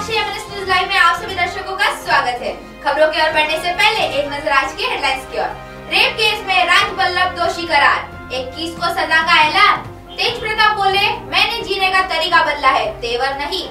News live में आप सभी दर्शकों का स्वागत है। खबरों की ओर पढ़ने से पहले एक नज़र आज की हेडलाइंस की ओर। रेप केस में राज बल्लभ दोषी करार। इक्कीस को सजा का ऐलान। तेज प्रताप बोले, मैंने जीने का तरीका बदला है, तेवर नहीं।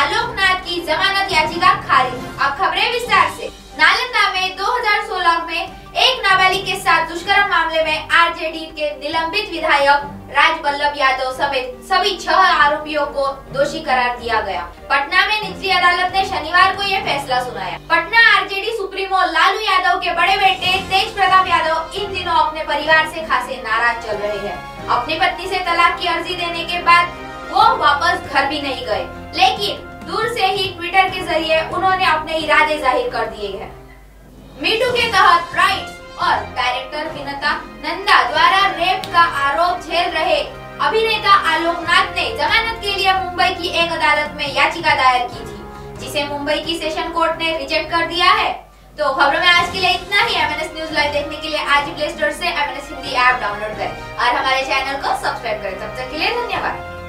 आलोक नाथ की जमानत याचिका खारिज। अब खबरें विस्तार ऐसी नालंदा में 2016 में एक नाबालिग के साथ दुष्कर्म मामले में आरजेडी के निलंबित विधायक राज बल्लभ यादव समेत सभी छह आरोपियों को दोषी करार दिया गया। पटना में अदालत ने शनिवार को यह फैसला सुनाया। पटना आरजेडी, सुप्रीमो, लालू यादव के बड़े बेटे तेज प्रताप यादव, इन दिनों अपने परिवार से खासे नाराज़ चल रहे हैं। अपनी पत्नी से तलाक की अर्जी देने के बाद वो वापस घर भी नहीं गए। लेकिन दूर से ही ट्विटर के ज़रिए उन्होंने अपने इरादे ज़ाहिर कर दिए हैं। मीटू के तहत राइट्स और डायरेक्टर विनता नंदा द्वारा रेप का आरोप झेल रहे अभिनेता आलोकनाथ ने जमानत के लिए मुंबई की एक अदालत में याचिका दायर की जिसे मुंबई की सेशन कोर्ट ने रिजेक्ट कर दिया है। तो खबरों में आज के लिए इतना ही। एमएनएस न्यूज़ लाइव देखने के लिए आज प्ले स्टोर से एमएनएस हिंदी ऐप डाउनलोड करें और हमारे चैनल को सब्सक्राइब करें। तब तक के लिए धन्यवाद।